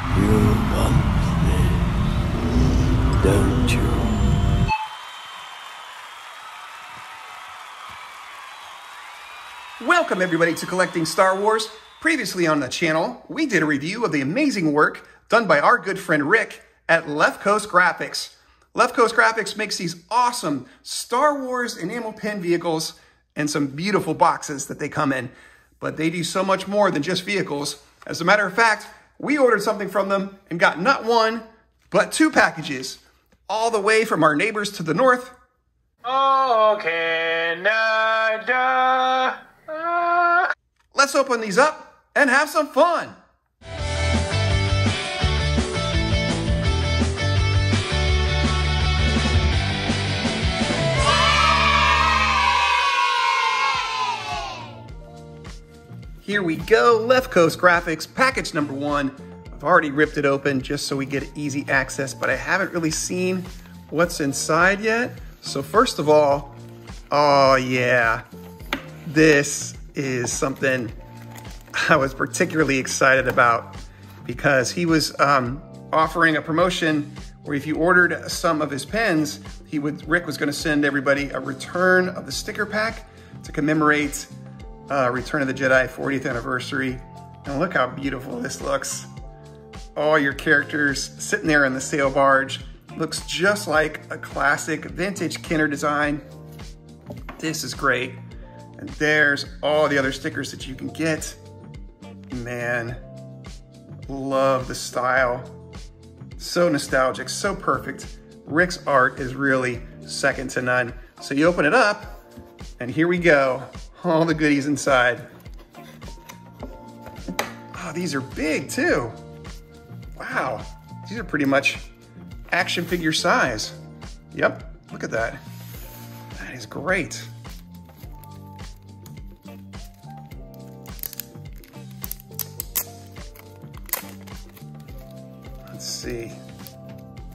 You want this, don't you? Welcome everybody to Collecting Star Wars. Previously on the channel, we did a review of the amazing work done by our good friend Rick at Left Coast Graphics. Left Coast Graphics makes these awesome Star Wars enamel pen vehicles and some beautiful boxes that they come in. But they do so much more than just vehicles. As a matter of fact, we ordered something from them and got not one, but two packages, all the way from our neighbors to the north. Oh, Canada. Ah. Let's open these up and have some fun. Here we go, Left Coast Graphics, package number one. I've already ripped it open just so we get easy access, but I haven't really seen what's inside yet. So first of all, oh yeah, this is something I was particularly excited about because he was um, offering a promotion where if you ordered some of his pens, he would Rick was going to send everybody a return of the sticker pack to commemorate uh, Return of the Jedi 40th anniversary. And look how beautiful this looks. All your characters sitting there in the sail barge. Looks just like a classic vintage Kenner design. This is great. And there's all the other stickers that you can get. Man, love the style. So nostalgic, so perfect. Rick's art is really second to none. So you open it up, and here we go. All the goodies inside. Oh, these are big too. Wow, these are pretty much action figure size. Yep, look at that. That is great. Let's see.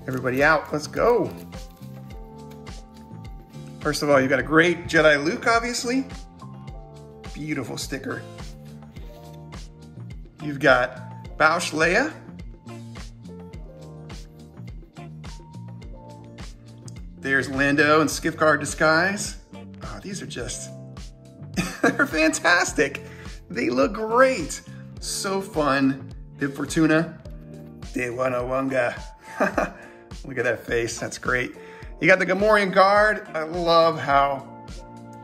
Everybody out, let's go. First of all, you've got a great Jedi Luke, obviously. Beautiful sticker. You've got Boushh Leia. There's Lando and Skiff Guard Disguise. Oh, these are just, they're fantastic. They look great. So fun. Bib Fortuna. De Wanawanga. Look at that face, that's great. You got the Gamorrean Guard. I love how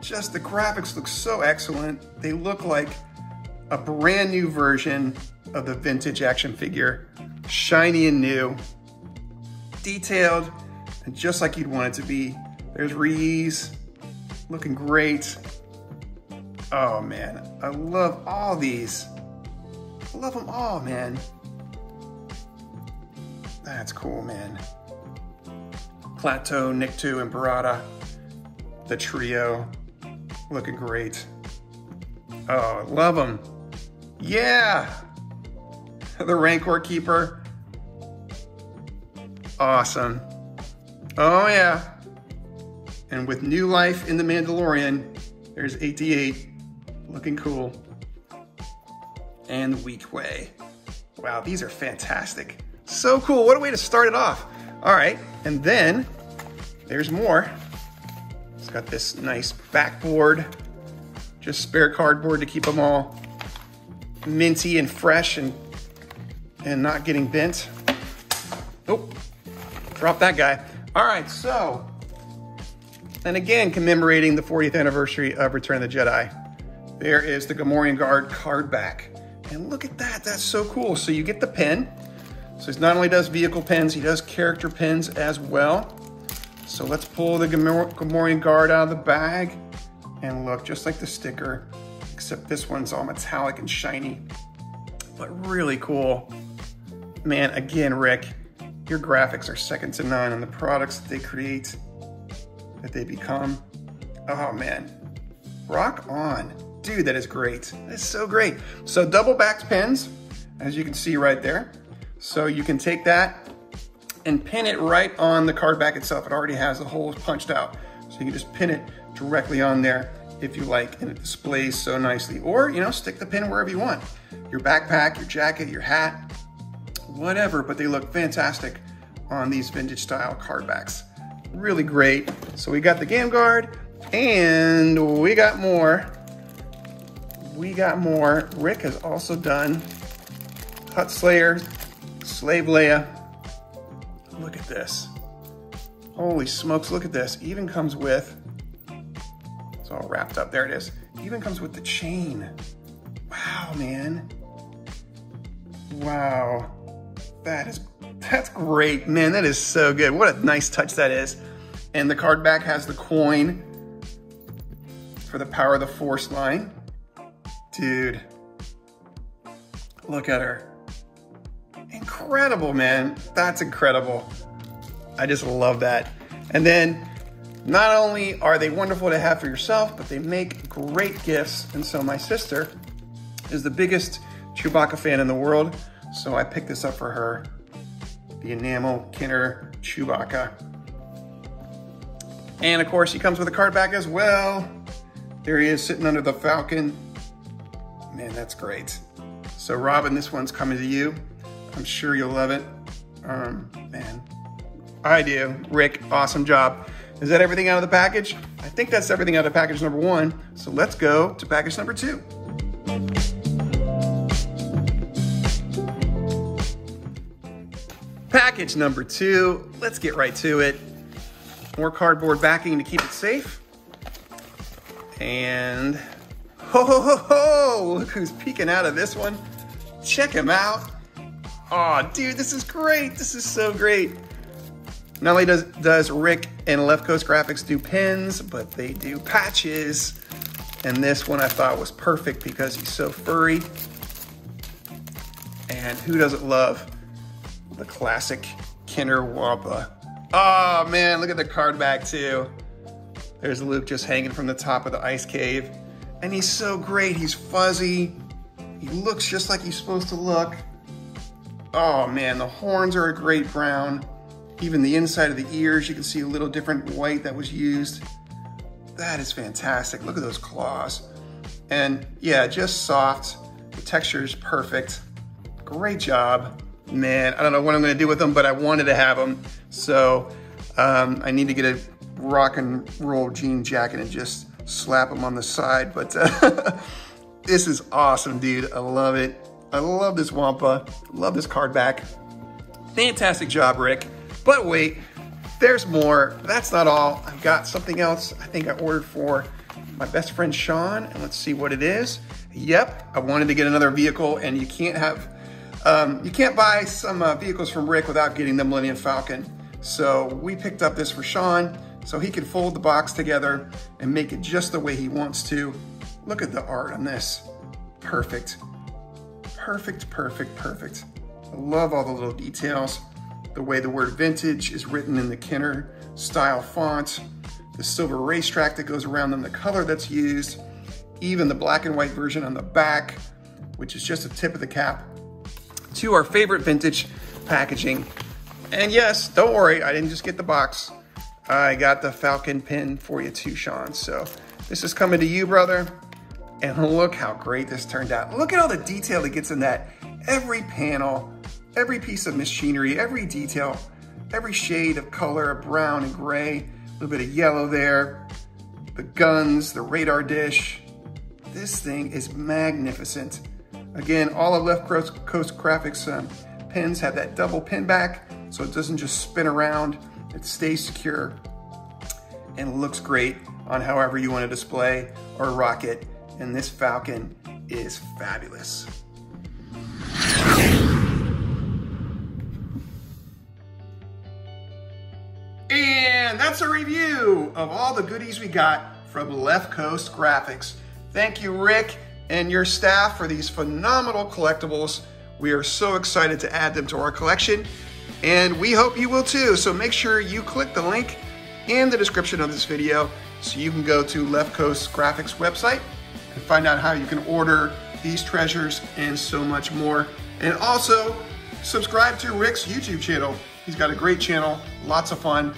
just the graphics look so excellent. They look like a brand new version of the vintage action figure. Shiny and new, detailed, and just like you'd want it to be. There's Ree-Yees, looking great. Oh man, I love all these. I love them all, man. That's cool, man. Klaatu, Nikto, and Barada. The trio. Looking great. Oh, love them. Yeah! The Rancor Keeper. Awesome. Oh, yeah. And with new life in The Mandalorian, there's 88. Looking cool. And Weequay. Wow, these are fantastic. So cool. What a way to start it off. All right. And then there's more. Got this nice backboard, just spare cardboard to keep them all minty and fresh and, and not getting bent. Oh, drop that guy. All right, so, and again, commemorating the 40th anniversary of Return of the Jedi, there is the Gamorrean Guard card back. And look at that, that's so cool. So you get the pen. So he not only does vehicle pens, he does character pens as well. So let's pull the Gamor Gamorrean Guard out of the bag and look just like the sticker, except this one's all metallic and shiny, but really cool. Man, again, Rick, your graphics are second to none on the products that they create, that they become. Oh man, rock on. Dude, that is great. That's so great. So double backed pins, as you can see right there. So you can take that and pin it right on the card back itself. It already has the holes punched out. So you can just pin it directly on there if you like, and it displays so nicely. Or, you know, stick the pin wherever you want. Your backpack, your jacket, your hat, whatever, but they look fantastic on these vintage style card backs. Really great. So we got the Gam Guard and we got more. We got more. Rick has also done Hutt Slayer, Slave Leia. Look at this. Holy smokes, look at this. Even comes with, it's all wrapped up, there it is. Even comes with the chain. Wow, man. Wow. That is, that's great. Man, that is so good. What a nice touch that is. And the card back has the coin for the Power of the Force line. Dude, look at her. Incredible, man. That's incredible. I just love that. And then not only are they wonderful to have for yourself, but they make great gifts. And so my sister is the biggest Chewbacca fan in the world. So I picked this up for her, the enamel Kenner Chewbacca. And of course, he comes with a card back as well. There he is sitting under the Falcon. Man, that's great. So Robin, this one's coming to you. I'm sure you'll love it. Um, man, I do. Rick, awesome job. Is that everything out of the package? I think that's everything out of package number one. So let's go to package number two. Package number two, let's get right to it. More cardboard backing to keep it safe. And ho ho ho ho, look who's peeking out of this one. Check him out. Oh, dude, this is great. This is so great. Not only does, does Rick and Left Coast Graphics do pins, but they do patches. And this one I thought was perfect because he's so furry. And who doesn't love the classic Kenner Wampa? Oh man, look at the card back too. There's Luke just hanging from the top of the ice cave. And he's so great, he's fuzzy. He looks just like he's supposed to look. Oh man, the horns are a great brown. Even the inside of the ears, you can see a little different white that was used. That is fantastic. Look at those claws. And yeah, just soft. The texture is perfect. Great job. Man, I don't know what I'm gonna do with them, but I wanted to have them. So um, I need to get a rock and roll jean jacket and just slap them on the side. But uh, this is awesome, dude. I love it. I love this Wampa. Love this card back. Fantastic job, Rick. But wait, there's more. That's not all. I've got something else I think I ordered for my best friend Sean, and let's see what it is. Yep, I wanted to get another vehicle, and you can't have, um, you can't buy some uh, vehicles from Rick without getting the Millennium Falcon. So we picked up this for Sean, so he can fold the box together and make it just the way he wants to. Look at the art on this. Perfect. Perfect, perfect, perfect. I love all the little details the way the word vintage is written in the Kenner style font, the silver racetrack that goes around them, the color that's used, even the black and white version on the back, which is just a tip of the cap, to our favorite vintage packaging. And yes, don't worry, I didn't just get the box. I got the Falcon pin for you too, Sean. So this is coming to you, brother. And look how great this turned out. Look at all the detail that gets in that. Every panel, Every piece of machinery, every detail, every shade of color, brown and gray, a little bit of yellow there, the guns, the radar dish. This thing is magnificent. Again, all of Left Coast Graphics um, pins have that double pin back, so it doesn't just spin around. It stays secure and looks great on however you want to display or rock it. And this Falcon is fabulous. And that's a review of all the goodies we got from Left Coast Graphics. Thank you, Rick, and your staff for these phenomenal collectibles. We are so excited to add them to our collection, and we hope you will too. So make sure you click the link in the description of this video so you can go to Left Coast Graphics website and find out how you can order these treasures and so much more. And also, subscribe to Rick's YouTube channel. He's got a great channel, lots of fun.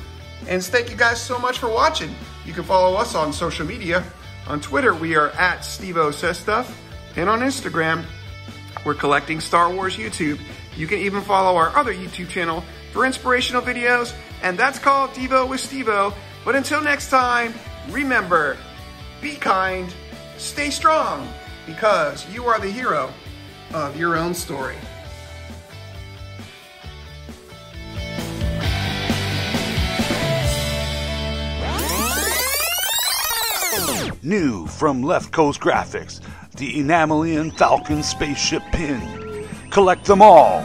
And thank you guys so much for watching. You can follow us on social media. On Twitter, we are at Stevo Says Stuff. And on Instagram, we're collecting Star Wars YouTube. You can even follow our other YouTube channel for inspirational videos, and that's called Devo with Stevo. But until next time, remember, be kind, stay strong, because you are the hero of your own story. New from Left Coast Graphics, the Enamelian Falcon spaceship pin. Collect them all